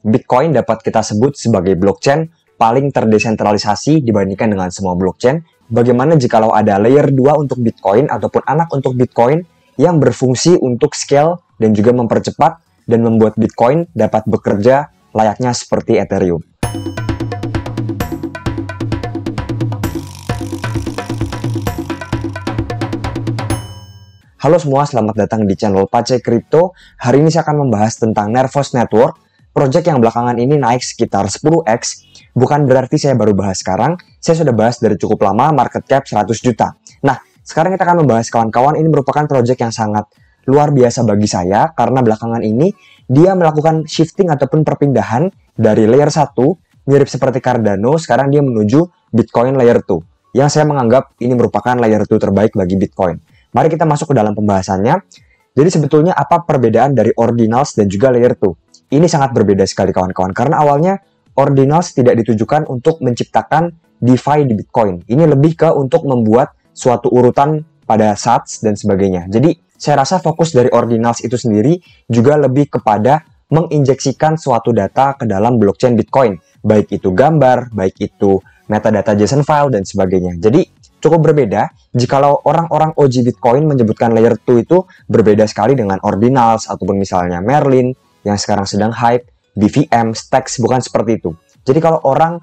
Bitcoin dapat kita sebut sebagai blockchain paling terdesentralisasi dibandingkan dengan semua blockchain. Bagaimana jikalau ada layer 2 untuk Bitcoin ataupun anak untuk Bitcoin yang berfungsi untuk scale dan juga mempercepat dan membuat Bitcoin dapat bekerja layaknya seperti Ethereum. Halo semua, selamat datang di channel Pace Crypto. Hari ini saya akan membahas tentang Nervos Network, project yang belakangan ini naik sekitar 10x. Bukan berarti saya baru bahas sekarang, saya sudah bahas dari cukup lama, market cap 100 juta. Nah, sekarang kita akan membahas kawan-kawan ini merupakan project yang sangat luar biasa bagi saya karena belakangan ini dia melakukan shifting ataupun perpindahan dari layer 1 mirip seperti Cardano sekarang dia menuju Bitcoin layer 2 yang saya menganggap ini merupakan layer 2 terbaik bagi Bitcoin. Mari kita masuk ke dalam pembahasannya. Jadi sebetulnya apa perbedaan dari Ordinals dan juga layer 2? Ini sangat berbeda sekali kawan-kawan karena awalnya Ordinals tidak ditujukan untuk menciptakan DeFi di Bitcoin. Ini lebih ke untuk membuat suatu urutan pada sats dan sebagainya. Jadi saya rasa fokus dari ordinals itu sendiri juga lebih kepada menginjeksikan suatu data ke dalam blockchain Bitcoin, baik itu gambar, baik itu metadata JSON file dan sebagainya. Jadi cukup berbeda jikalau orang-orang OG Bitcoin menyebutkan layer 2 itu berbeda sekali dengan ordinals ataupun misalnya Merlin yang sekarang sedang hype, BVM, Stacks bukan seperti itu. Jadi kalau orang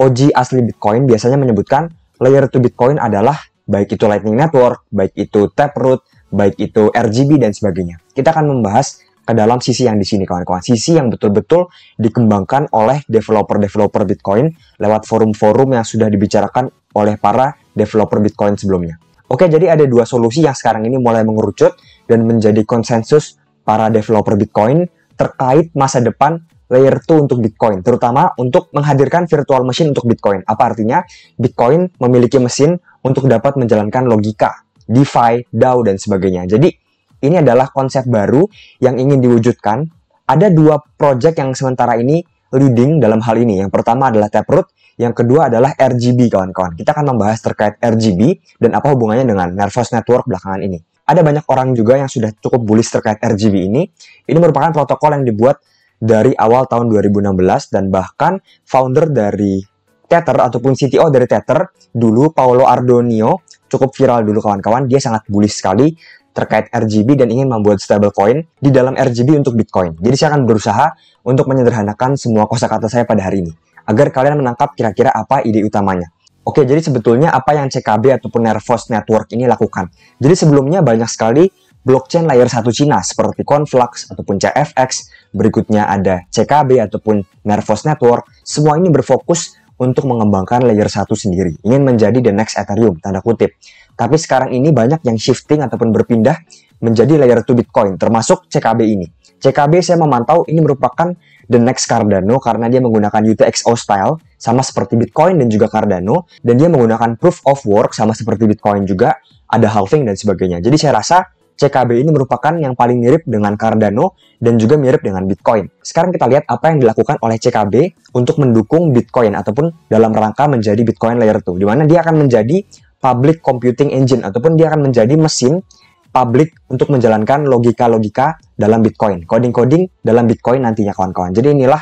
OG asli Bitcoin biasanya menyebutkan layer 2 Bitcoin adalah baik itu Lightning Network, baik itu Taproot, baik itu RGB dan sebagainya. Kita akan membahas ke dalam sisi yang di sini kawan-kawan. Sisi yang betul-betul dikembangkan oleh developer-developer Bitcoin lewat forum-forum yang sudah dibicarakan oleh para developer Bitcoin sebelumnya. Oke, jadi ada dua solusi yang sekarang ini mulai mengerucut dan menjadi konsensus para developer Bitcoin terkait masa depan layer 2 untuk Bitcoin, terutama untuk menghadirkan virtual machine untuk Bitcoin. Apa artinya? Bitcoin memiliki mesin untuk dapat menjalankan logika, DeFi, DAO, dan sebagainya. Jadi, ini adalah konsep baru yang ingin diwujudkan. Ada dua project yang sementara ini leading dalam hal ini. Yang pertama adalah Taproot, yang kedua adalah RGB, kawan-kawan. Kita akan membahas terkait RGB dan apa hubungannya dengan Nervous Network belakangan ini. Ada banyak orang juga yang sudah cukup bullish terkait RGB ini. Ini merupakan protokol yang dibuat dari awal tahun 2016 dan bahkan founder dari Tether ataupun CTO dari Tether dulu Paolo Ardonio cukup viral dulu kawan-kawan dia sangat bullish sekali terkait RGB dan ingin membuat stablecoin di dalam RGB untuk Bitcoin. Jadi saya akan berusaha untuk menyederhanakan semua kosakata saya pada hari ini agar kalian menangkap kira-kira apa ide utamanya. Oke, jadi sebetulnya apa yang CKB ataupun Nervos Network ini lakukan? Jadi sebelumnya banyak sekali blockchain layer 1 Cina seperti Conflux ataupun CFX, berikutnya ada CKB ataupun Nervos Network. Semua ini berfokus untuk mengembangkan layer 1 sendiri, ingin menjadi the next Ethereum, tanda kutip. Tapi sekarang ini banyak yang shifting ataupun berpindah menjadi layer 2 Bitcoin, termasuk CKB ini. CKB saya memantau ini merupakan the next Cardano karena dia menggunakan UTXO style sama seperti Bitcoin dan juga Cardano dan dia menggunakan proof of work sama seperti Bitcoin juga ada halving dan sebagainya. Jadi saya rasa CKB ini merupakan yang paling mirip dengan Cardano dan juga mirip dengan Bitcoin. Sekarang kita lihat apa yang dilakukan oleh CKB untuk mendukung Bitcoin ataupun dalam rangka menjadi Bitcoin Layer 2, di mana dia akan menjadi public computing engine ataupun dia akan menjadi mesin public untuk menjalankan logika-logika dalam Bitcoin, coding-coding dalam Bitcoin nantinya kawan-kawan. Jadi inilah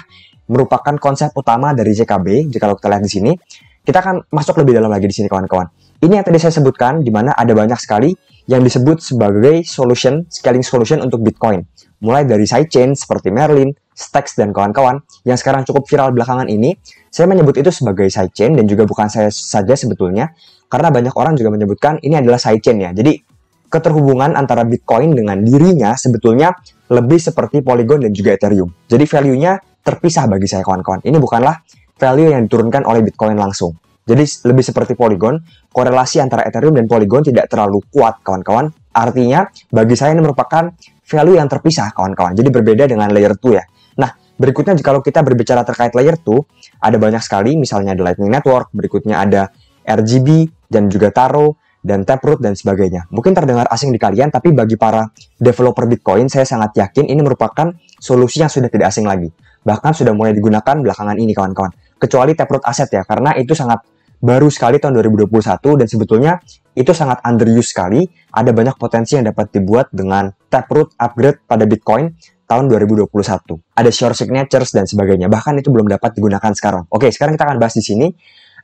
merupakan konsep utama dari CKB. Jika kita lihat di sini, kita akan masuk lebih dalam lagi di sini kawan-kawan. Ini yang tadi saya sebutkan, di mana ada banyak sekali yang disebut sebagai solution, scaling solution untuk Bitcoin. Mulai dari sidechain seperti Merlin, Stacks, dan kawan-kawan yang sekarang cukup viral belakangan ini, saya menyebut itu sebagai sidechain dan juga bukan saya saja sebetulnya, karena banyak orang juga menyebutkan ini adalah sidechain ya. Jadi keterhubungan antara Bitcoin dengan dirinya sebetulnya lebih seperti Polygon dan juga Ethereum. Jadi value-nya terpisah bagi saya kawan-kawan. Ini bukanlah value yang diturunkan oleh Bitcoin langsung. Jadi lebih seperti Polygon, korelasi antara Ethereum dan Polygon tidak terlalu kuat kawan-kawan. Artinya bagi saya ini merupakan value yang terpisah kawan-kawan. Jadi berbeda dengan layer 2 ya. Nah, berikutnya kalau kita berbicara terkait layer 2, ada banyak sekali misalnya ada Lightning Network, berikutnya ada RGB dan juga Taro dan Taproot dan sebagainya. Mungkin terdengar asing di kalian, tapi bagi para developer Bitcoin, saya sangat yakin ini merupakan solusi yang sudah tidak asing lagi. Bahkan sudah mulai digunakan belakangan ini, kawan-kawan. Kecuali Taproot Asset ya, karena itu sangat baru sekali tahun 2021 dan sebetulnya itu sangat underused sekali. Ada banyak potensi yang dapat dibuat dengan Taproot upgrade pada Bitcoin tahun 2021. Ada short signatures dan sebagainya. Bahkan itu belum dapat digunakan sekarang. Oke, sekarang kita akan bahas di sini.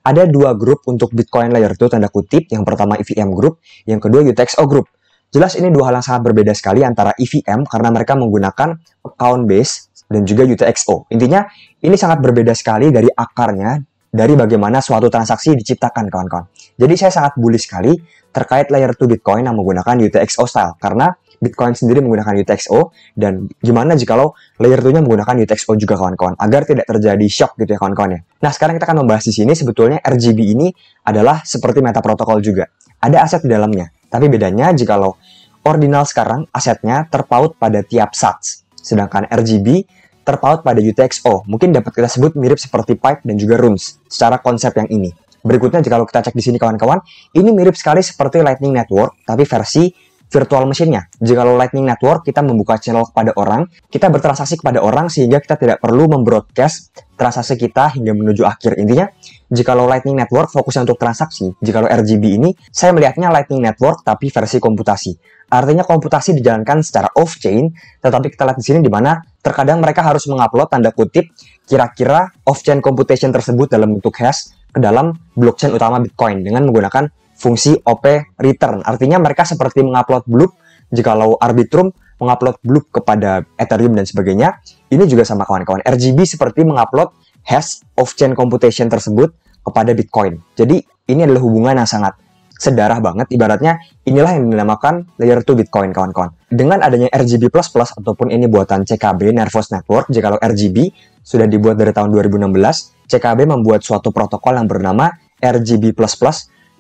Ada dua grup untuk Bitcoin Layer 2 tanda kutip. Yang pertama EVM Group, yang kedua UTXO Group. Jelas ini dua hal yang sangat berbeda sekali antara EVM karena mereka menggunakan account base dan juga UTXO. Intinya ini sangat berbeda sekali dari akarnya dari bagaimana suatu transaksi diciptakan kawan-kawan. Jadi saya sangat bullish sekali terkait layer 2 Bitcoin yang menggunakan UTXO style karena Bitcoin sendiri menggunakan UTXO dan gimana jika lo layer 2-nya menggunakan UTXO juga kawan-kawan agar tidak terjadi shock gitu ya kawan-kawan ya. Nah, sekarang kita akan membahas di sini sebetulnya RGB ini adalah seperti meta protokol juga. Ada aset di dalamnya. Tapi bedanya jika lo ordinal sekarang asetnya terpaut pada tiap SATS. Sedangkan RGB terpaut pada UTXO. Mungkin dapat kita sebut mirip seperti Pipe dan juga Runes secara konsep yang ini. Berikutnya jika kita cek di sini kawan-kawan, ini mirip sekali seperti Lightning Network tapi versi virtual machine-nya. Jika lo Lightning Network, kita membuka channel kepada orang, kita bertransaksi kepada orang sehingga kita tidak perlu membroadcast transaksi kita hingga menuju akhir. Intinya, jika lo Lightning Network fokusnya untuk transaksi, jika lo RGB ini, saya melihatnya Lightning Network tapi versi komputasi. Artinya komputasi dijalankan secara off-chain, tetapi kita lihat di sini di mana terkadang mereka harus mengupload tanda kutip kira-kira off-chain computation tersebut dalam bentuk hash ke dalam blockchain utama Bitcoin dengan menggunakan fungsi OP return. Artinya mereka seperti mengupload bloop jikalau Arbitrum mengupload bloop kepada Ethereum dan sebagainya. Ini juga sama kawan-kawan. RGB seperti mengupload hash off-chain computation tersebut kepada Bitcoin. Jadi ini adalah hubungan yang sangat sedarah banget. Ibaratnya inilah yang dinamakan layer 2 Bitcoin kawan-kawan. Dengan adanya RGB++ ataupun ini buatan CKB Nervos Network, jika RGB sudah dibuat dari tahun 2016, CKB membuat suatu protokol yang bernama RGB++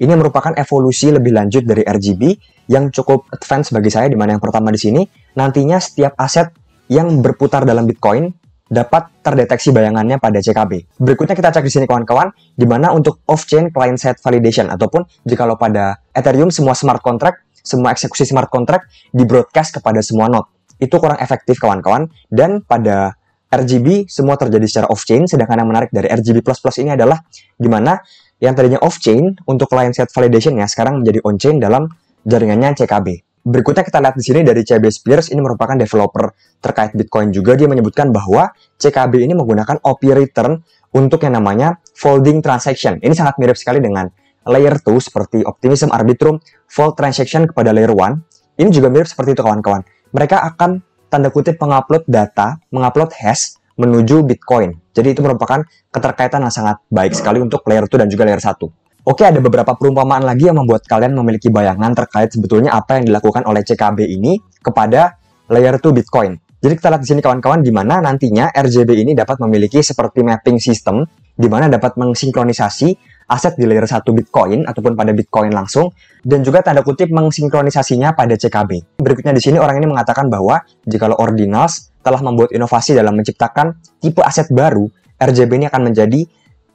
ini merupakan evolusi lebih lanjut dari RGB yang cukup advance bagi saya di mana yang pertama di sini nantinya setiap aset yang berputar dalam Bitcoin dapat terdeteksi bayangannya pada CKB. Berikutnya kita cek di sini kawan-kawan, di mana untuk off-chain client-side validation ataupun jika lo pada Ethereum semua smart contract, semua eksekusi smart contract di broadcast kepada semua node. Itu kurang efektif kawan-kawan dan pada RGB semua terjadi secara off-chain, sedangkan yang menarik dari RGB++ ini adalah di mana yang tadinya off-chain untuk client side validation-nya sekarang menjadi on-chain dalam jaringannya CKB. Berikutnya kita lihat di sini dari CB Spears, ini merupakan developer terkait Bitcoin juga. Dia menyebutkan bahwa CKB ini menggunakan OP return untuk yang namanya folding transaction. Ini sangat mirip sekali dengan layer 2 seperti Optimism Arbitrum, fold transaction kepada layer 1. Ini juga mirip seperti itu kawan-kawan. Mereka akan tanda kutip mengupload data, mengupload hash menuju Bitcoin. Jadi itu merupakan keterkaitan yang sangat baik sekali untuk layer 2 dan juga layer 1. Oke, ada beberapa perumpamaan lagi yang membuat kalian memiliki bayangan terkait sebetulnya apa yang dilakukan oleh CKB ini kepada layer 2 Bitcoin. Jadi kita lihat di sini kawan-kawan di mana nantinya RJB ini dapat memiliki seperti mapping system di mana dapat mengsinkronisasi aset di layer 1 Bitcoin ataupun pada Bitcoin langsung dan juga tanda kutip mengsinkronisasinya pada CKB. Berikutnya di sini orang ini mengatakan bahwa jika lo ordinals telah membuat inovasi dalam menciptakan tipe aset baru, RJB ini akan menjadi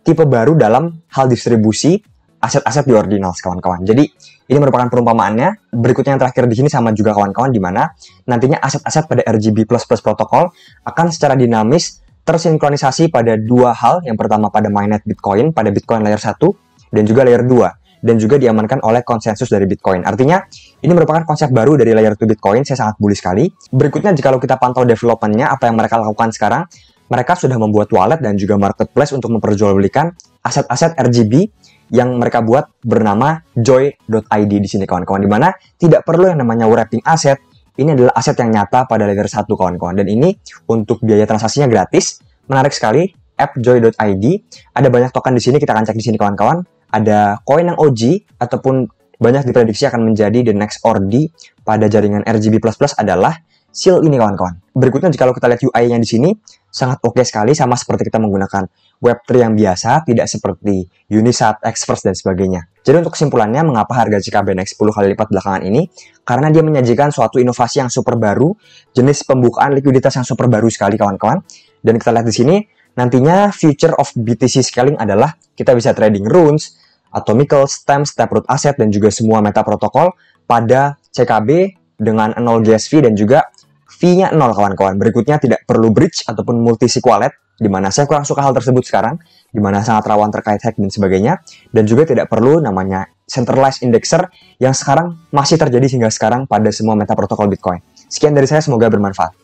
tipe baru dalam hal distribusi aset-aset di ordinals kawan-kawan. Jadi ini merupakan perumpamaannya. Berikutnya yang terakhir di sini sama juga kawan-kawan di mana nantinya aset-aset pada RGB++ protokol akan secara dinamis tersinkronisasi pada dua hal. Yang pertama pada mainnet Bitcoin, pada Bitcoin layer 1 dan juga layer 2 dan juga diamankan oleh konsensus dari Bitcoin. Artinya, ini merupakan konsep baru dari layer 2 Bitcoin, saya sangat bullish sekali. Berikutnya, jika kita pantau developmentnya, apa yang mereka lakukan sekarang, mereka sudah membuat wallet dan juga marketplace untuk memperjualbelikan aset-aset RGB yang mereka buat bernama joy.id di sini kawan-kawan di mana tidak perlu yang namanya wrapping aset ini adalah aset yang nyata pada layer 1 kawan-kawan dan ini untuk biaya transaksinya gratis menarik sekali app joy.id ada banyak token di sini kita akan cek di sini kawan-kawan ada koin yang OG ataupun banyak diprediksi akan menjadi the next ORD pada jaringan RGB++ adalah seal ini kawan-kawan. Berikutnya jika kita lihat UI-nya di sini sangat oke okay sekali sama seperti kita menggunakan Web3 yang biasa, tidak seperti Unisat, Xverse dan sebagainya. Jadi untuk kesimpulannya mengapa harga naik 10 kali lipat belakangan ini? Karena dia menyajikan suatu inovasi yang super baru, jenis pembukaan likuiditas yang super baru sekali kawan-kawan. Dan kita lihat di sini Nantinya future of BTC scaling adalah kita bisa trading runes, atomical, stem, taproot asset, dan juga semua meta protokol pada CKB dengan 0 gas fee dan juga fee-nya 0 kawan-kawan. Berikutnya tidak perlu bridge ataupun multi-sig wallet, di mana saya kurang suka hal tersebut sekarang, di mana sangat rawan terkait hack dan sebagainya, dan juga tidak perlu namanya centralized indexer yang sekarang masih terjadi hingga sekarang pada semua meta protokol Bitcoin. Sekian dari saya, semoga bermanfaat.